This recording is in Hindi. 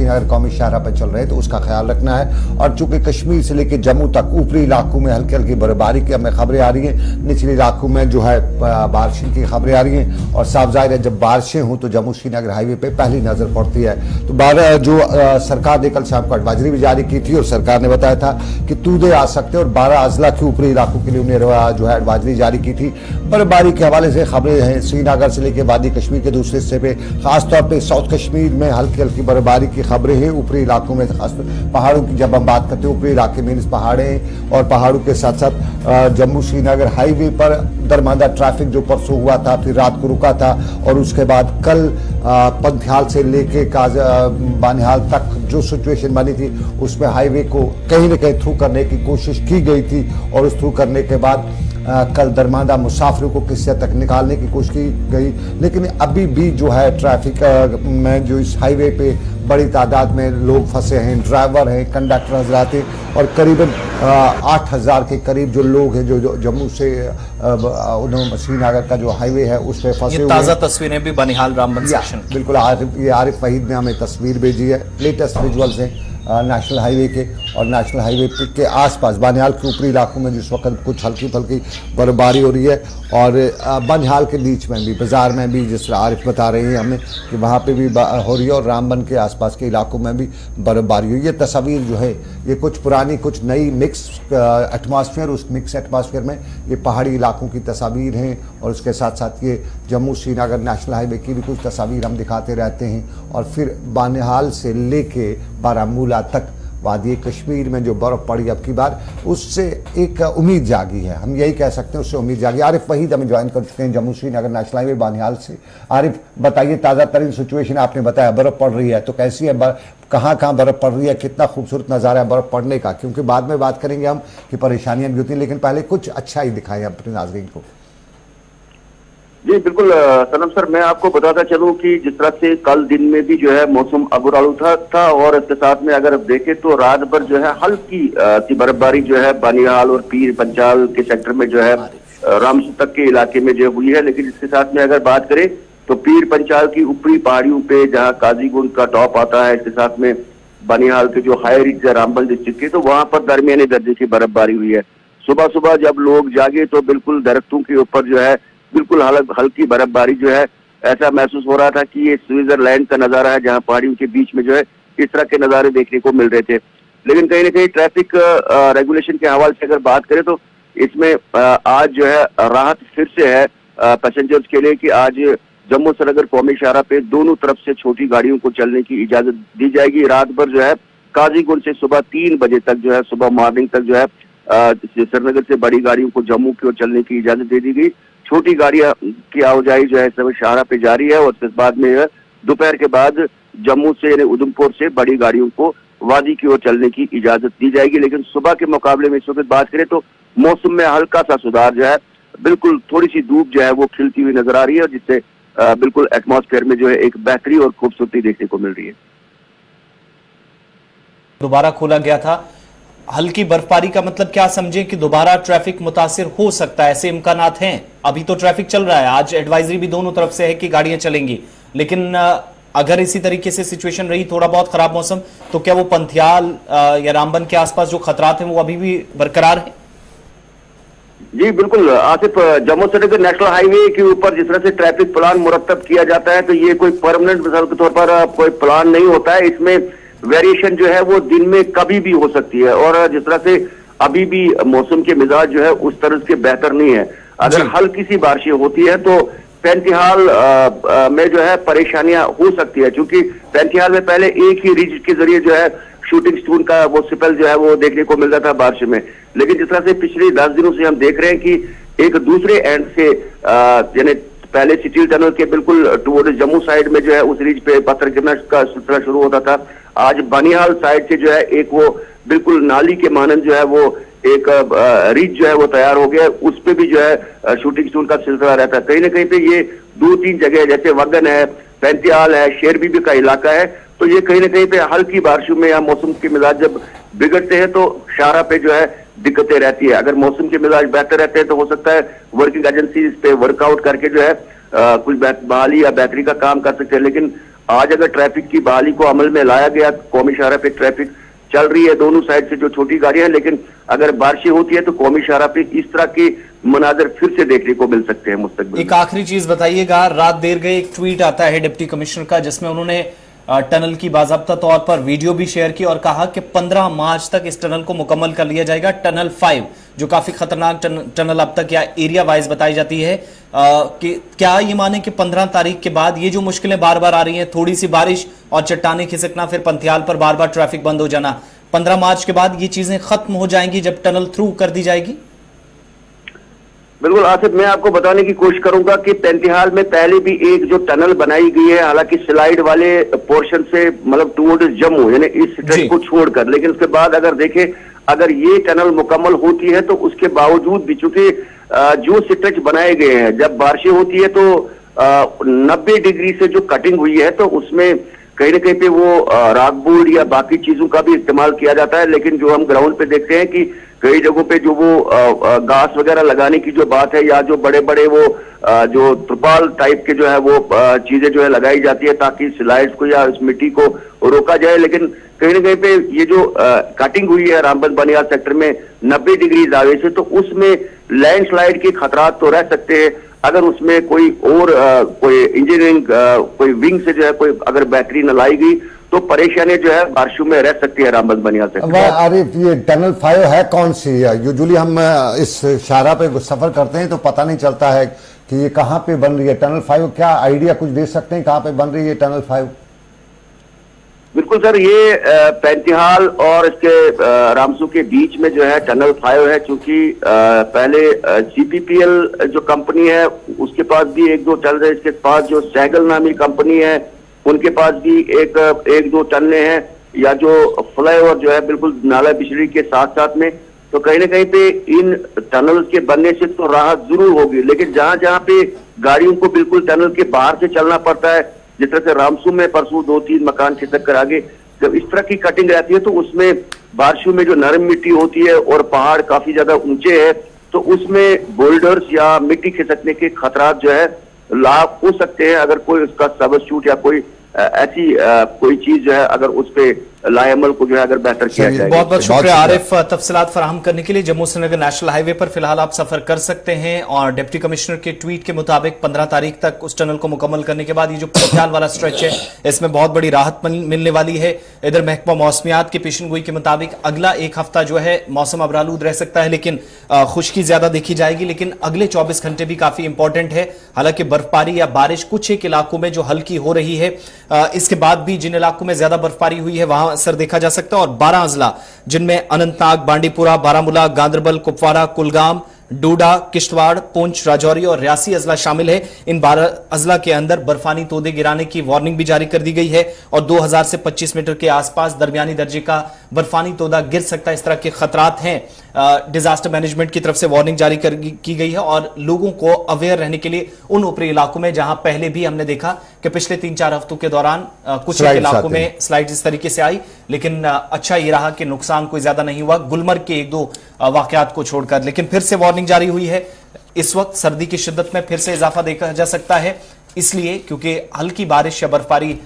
श्रीनगर कौमी शाहरा पर चल रहे तो उसका ख्याल रखना है। और चूँकि कश्मीर से लेकर जम्मू तक ऊपरी इलाकों में हल्की हल्की बर्फबारी की हमें खबरें आ रही हैं, निचले इलाकों में जो है बारिश की खबरें आ रही हैं। और साफ़ ज़ाहिर है, जब बारिशें हों तो जम्मू श्रीनगर हाईवे पर पहली नज़र पड़ती है। तो बारह जो सरकार ने कल शाम को एडवाइजरी भी जारी की थी, और सरकार ने बताया था कि तूदे आ सकते और बारह अजला के ऊपरी इलाकों के लिए उन्हें जो है एडवाइजरी जारी की थी। बर्फबारी के हवाले से खबरें हैं, श्रीनगर से लेकर वादी कश्मीर के दूसरे हिस्से पे, खासतौर पर साउथ कश्मीर में हल्की हल्की बर्फबारी की खबरें हैं ऊपरी इलाकों में, खास पहाड़ों की जब हम बात करते हैं, ऊपरी इलाके में पहाड़े और पहाड़ों के साथ साथ जम्मू श्रीनगर हाईवे पर दरमांदा ट्रैफ़िक जो परसों हुआ था, फिर रात को रुका था और उसके बाद कल पंथियाल से लेके बानिहाल तक जो सिचुएशन बनी थी, उसमें हाईवे को कहीं ना कहीं थ्रू करने की कोशिश की गई थी और उस थ्रू करने के बाद आ, कल दरमादा मुसाफिरों को किसी तक निकालने की कोशिश की गई। लेकिन अभी भी जो है ट्रैफ़िक में जो इस हाईवे पे बड़ी तादाद में लोग फंसे हैं ड्राइवर हैं कंडक्टर हजरात हैं और करीबन आठ हज़ार के करीब जो लोग हैं जो, जो जम्मू से श्रीनगर का जो हाईवे है उस पर फंसे ताज़ा तस्वीरें भी बनिहाल रामबन बिल्कुल आरिफ ये आरिफ वहीद ने हमें तस्वीर भेजी है लेटेस्ट विजुअल्स हैं। नेशनल हाईवे के और नेशनल हाईवे के आसपास, बानिहाल के ऊपरी इलाकों में जिस वक्त कुछ हल्की फल्की बर्फबारी हो रही है और बानिहाल के बीच में भी, बाज़ार में भी जिस आरिफ बता रहे हैं हमें कि वहाँ पे भी हो रही है और रामबन के आसपास के इलाकों में भी बर्फबारी हुई। ये तस्वीर जो है, ये कुछ पुरानी, कुछ नई मिक्स एटमॉस्फेयर उस मिक्स एटमॉस्फेयर में ये पहाड़ी इलाकों की तस्वीर हैं और उसके साथ साथ ये जम्मू श्रीनगर नेशनल हाईवे की भी कुछ तस्वीर हम दिखाते रहते हैं और फिर बानिहाल से लेके बारामूला तक वादी कश्मीर में जो बर्फ़ पड़ी अब की बार उससे एक उम्मीद जागी है। हम यही कह सकते हैं, उससे उम्मीद जागी आरिफ, वहीद हमें ज्वाइन कर चुके हैं जम्मू श्रीनगर नेशनल हाईवे, बानिहाल से। आरिफ, बताइए, ताज़ा तरीन सिचुएशन आपने बताया, बर्फ़ पड़ रही है तो कैसी है कहाँ कहाँ बर्फ़ पड़ रही है, कितना खूबसूरत नज़ारा है बर्फ़ पड़ने का? क्योंकि बाद में बात करेंगे हम कि परेशानियाँ भी होती हैं, लेकिन पहले कुछ अच्छा ही दिखाएँ अपने नाजरीन को। जी बिल्कुल सनम सर मैं आपको बताता चलूँ कि जिस तरह से कल दिन में भी जो है मौसम अबुरालू था, था और इसके साथ में अगर देखें तो रात भर जो है हल्की सी बर्फबारी जो है बानियाल और पीर पंचाल के सेक्टर में जो है रामसू तक के इलाके में जो हुई है। लेकिन इसके साथ में अगर बात करें तो पीर पंचाल की ऊपरी पहाड़ियों पे जहाँ काजीगुंड का टॉप आता है इसके साथ में बनिहाल के जो हाई रिज है रामबल डिस्ट्रिक्ट के तो वहाँ पर दरमियाने दर्जे की बर्फबारी हुई है। सुबह सुबह जब लोग जागे तो बिल्कुल दरख्तों के ऊपर जो है बिल्कुल हल्की बर्फबारी जो है, ऐसा महसूस हो रहा था कि ये स्विट्जरलैंड का नज़ारा है, जहाँ पहाड़ियों के बीच में जो है, इस तरह के नज़ारे देखने को मिल रहे थे। लेकिन कहीं ना कहीं ट्रैफ़िक रेगुलेशन के हवाले से अगर बात करें तो इसमें आज जो है, राहत फिर से है पैसेंजर्स के लिए कि आज जम्मू श्रीनगर कौमी शाहरा पे दोनों तरफ़ से छोटी गाड़ियों को चलने की इजाज़त दी जाएगी। रात भर जो है काजीगुंड से सुबह तीन बजे तक जो है, सुबह मॉर्निंग तक जो है श्रीनगर से बड़ी गाड़ियों को जम्मू की ओर चलने की इजाज़त दे दी गई। छोटी गाड़ियाँ की आवाजाही जो है समय शाहरा पे जारी है और इस बाद में दोपहर के बाद जम्मू से यानी उधमपुर से बड़ी गाड़ियों को वादी की ओर चलने की इजाज़त दी जाएगी। लेकिन सुबह के मुकाबले में इस वक्त बात करें तो मौसम में हल्का सा सुधार जो है बिल्कुल थोड़ी सी धूप जो है वो खिलती हुई नज़र आ रही है और जिससे बिल्कुल एटमॉस्फेयर में जो है एक बेहतरी और खूबसूरती देखने को मिल रही है। दोबारा खोला गया था। हल्की बर्फबारी का मतलब क्या समझें कि दोबारा ट्रैफ़िक मुतासर हो सकता है? ऐसे इम्कान हैं। अभी तो ट्रैफ़िक चल रहा है। आज एडवाइजरी भी दोनों तरफ़ से है कि गाड़ियाँ चलेंगी। लेकिन अगर इसी तरीके से सिचुएशन रही, थोड़ा बहुत खराब मौसम तो क्या वो पंथियाल या रामबन के आसपास जो खतरात हैं, वो अभी भी बरकरार है? जी, बिल्कुल। आसिफ, जम्मू श्रीनगर नेशनल हाईवे के ऊपर जिस तरह से ट्रैफ़िक प्लान मुरतब किया जाता है तो ये कोई परमानेंट मिसाल के तौर पर कोई प्लान नहीं होता है। इसमें वेरिएशन जो है वो दिन में कभी भी हो सकती है और जिस तरह से अभी भी मौसम के मिजाज जो है उस तरह के बेहतर नहीं है। अगर हल्की सी बारिशें होती है तो पैंतीहाल में जो है परेशानियाँ हो सकती है क्योंकि पैंतीहाल में पहले एक ही रिज के ज़रिए जो है शूटिंग स्टून का वो सिपल जो है वो देखने को मिल रहा था बारिश में। लेकिन जिस तरह से पिछले दस दिनों से हम देख रहे हैं कि एक दूसरे एंड से यानी पहले सिटील टनल के बिल्कुल टूवर्ड जम्मू साइड में जो है, उस रिज पे पत्थर गिरना का सिलसिला शुरू होता था। आज बनिहाल साइड से जो है, एक वो बिल्कुल नाली के मानन जो है, वो एक रिज जो है, वो तैयार हो गया। उस पर भी जो है शूटिंग स्टून का सिलसिला रहता है। कहीं ना कहीं पे ये दो तीन जगह, जैसे वगन है, पैंतियाल है, शेरबीबी का इलाका है तो ये कहीं ना कहीं पे हल्की बारिशों में या मौसम के मिजाज जब बिगड़ते हैं तो शारा पे जो है दिक्कतें रहती है। अगर मौसम के मिजाज बेहतर रहते हैं तो हो सकता है वर्किंग एजेंसी इस पे वर्कआउट करके जो है कुछ बहाली या बेहतरी का काम कर सकते हैं। लेकिन आज अगर ट्रैफ़िक की बहाली को अमल में लाया गया, कौमी शाहरा पे ट्रैफ़िक चल रही है दोनों साइड से जो छोटी गाड़ियाँ हैं, लेकिन अगर बारिशें होती है तो कौमी शाहरा पे इस तरह के मनाजर फिर से देखने को मिल सकते हैं मुस्तकबिल एक आखिरी चीज़ बताइएगा, रात देर गए एक ट्वीट आता है, डिप्टी कमिश्नर का, जिसमें उन्होंने टनल की बाजाबता तौर पर वीडियो भी शेयर की और कहा कि 15 मार्च तक इस टनल को मुकम्मल कर लिया जाएगा। टनल 5 जो काफ़ी खतरनाक टन, टनल अब तक या एरिया वाइज बताई जाती है अ, कि क्या ये माने कि 15 तारीख के बाद ये जो मुश्किलें बार बार आ रही हैं थोड़ी सी बारिश और चट्टाने खिसकना फिर पंथियाल पर बार बार ट्रैफ़िक बंद हो जाना 15 मार्च के बाद ये चीज़ें खत्म हो जाएँगी जब टनल थ्रू कर दी जाएगी? बिल्कुल आसिफ मैं आपको बताने की कोशिश करूँगा कि पेंतिहाल में पहले भी एक जो टनल बनाई गई है हालाँकि स्लाइड वाले पोर्शन से मतलब टूवर्ड जम्मू यानी इस। ट्रेन को छोड़कर लेकिन उसके बाद अगर देखें अगर ये टनल मुकम्मल होती है तो उसके बावजूद भी चूँकि जो स्ट्रेच बनाए गए हैं जब बारिशें होती है तो नब्बे डिग्री से जो कटिंग हुई है तो उसमें कहीं ना कहीं पे वो राग बोर्ड या बाकी चीज़ों का भी इस्तेमाल किया जाता है, लेकिन जो हम ग्राउंड पे देखते हैं कि कई जगहों पे जो वो घास वगैरह लगाने की जो बात है या जो बड़े बड़े वो जो त्रिपाल टाइप के जो है वो चीज़ें जो है लगाई जाती है ताकि स्लाइड्स को या इस मिट्टी को रोका जाए, लेकिन कहीं ना कहीं पे ये जो कटिंग हुई है रामबन बनियाल सेक्टर में 90 डिग्री जावे से तो उसमें लैंडस्लाइड के खतरात तो रह सकते हैं। अगर उसमें कोई और आ, कोई इंजीनियरिंग कोई विंग से जो है कोई अगर बैटरी न लाई गई तो परेशानी जो है बारिशों में रह सकती है रामबंद बनिया से। आरिफ ये टनल फाइव है कौन सी है? यूजुअली हम इस शाहरा पे सफ़र करते हैं तो पता नहीं चलता है कि ये कहाँ पे बन रही है टनल फाइव क्या आइडिया कुछ दे सकते हैं कहाँ पे बन रही है टनल फाइव बिल्कुल सर, ये पैंतीहाल और इसके रामसू के बीच में जो है टनल फाइव है क्योंकि पहले जीपीपीएल जो कंपनी है, उसके पास भी एक दो टन है, इसके पास जो सैगल नामी कंपनी है, उनके पास भी एक एक दो टनले हैं, या जो फ्लाईओवर जो है, बिल्कुल नाला बिछड़ी के साथ साथ में तो कहीं ना कहीं पे इन टनल के बनने से तो राहत ज़रूर होगी, लेकिन जहाँ जहाँ पे गाड़ियों को बिल्कुल टनल के बाहर से चलना पड़ता है जिस तरह से रामसू में परसों दो तीन मकान खिसक कर आगे जब इस तरह की कटिंग रहती है तो उसमें बारिशों में जो नरम मिट्टी होती है और पहाड़ काफ़ी ज़्यादा ऊँचे है तो उसमें बोल्डर्स या मिट्टी खिसकने के खतरा जो है लाभ हो सकते हैं। अगर कोई उसका सबस्टूट या कोई ऐसी कोई चीज़ जो है, अगर उस पे लाएमल को जो है अगर बेहतर किया जाए बहुत बहुत शुक्रिया। आरिफ तफसीलात फराहम करने के लिए। जम्मू श्रीनगर नेशनल हाईवे पर फ़िलहाल आप सफ़र कर सकते हैं और डिप्टी कमिश्नर के ट्वीट के मुताबिक 15 तारीख तक उस टनल को मुकम्मल करने के बाद ये जो पोख्याल वाला स्ट्रेच है इसमें बहुत बड़ी राहत मिलने वाली है। इधर महकमा मौसमियात की पेशनगोई के मुताबिक अगला एक हफ़्ता जो है मौसम अबरालूद रह सकता है लेकिन खुश्की ज़्यादा देखी जाएगी लेकिन अगले चौबीस घंटे भी काफ़ी इंपॉर्टेंट है। हालाँकि बर्फबारी या बारिश कुछ एक इलाकों में जो हल्की हो रही है इसके बाद भी जिन इलाकों में ज़्यादा बर्फबारी हुई है वहाँ असर देखा जा सकता है। और बारह अजला जिनमें अनंतनाग, बांडीपुरा, बारामूला गांधरबल कुपवाड़ा कुलगाम, डोडा, किश्तवाड़, पुंछ, राजौरी और रियासी अजला शामिल है। इन बारह अजला के अंदर बर्फानी तोदे गिराने की वार्निंग भी जारी कर दी गई है और 2000 से 25 मीटर के आसपास दरमियानी दर्जे का बर्फानी तोदा गिर सकता है। इस तरह के खतरात हैं। डिजास्टर मैनेजमेंट की तरफ़ से वार्निंग जारी कर, की गई है और लोगों को अवेयर रहने के लिए उन ऊपरी इलाकों में जहाँ पहले भी हमने देखा कि पिछले तीन चार हफ्तों के दौरान अ, कुछ इलाकों में स्लाइड इस तरीके से आई लेकिन अ, अच्छा ये रहा कि नुकसान कोई ज़्यादा नहीं हुआ। गुलमर्ग के एक दो वाकत को छोड़कर लेकिन फिर से वार्निंग जारी हुई है। इस वक्त सर्दी की शिद्दत में फिर से इजाफा देखा जा सकता है इसलिए क्योंकि हल्की बारिश या बर्फबारी